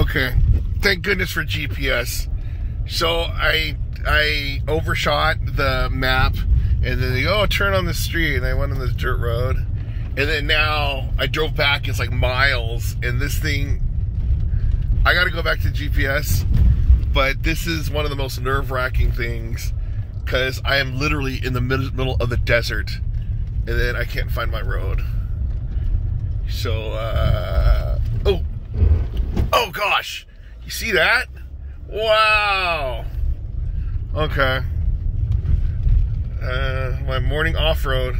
Okay. Thank goodness for GPS. So I I overshot the map and then they go, oh, turn on the street and I went on this dirt road. And then now I drove back, it's like miles, and this thing I gotta go back to GPS, but this is one of the most nerve wracking things because I am literally in the middle of the desert and then I can't find my road. So, uh, oh gosh, you see that? Wow. Okay. Uh, my morning off road.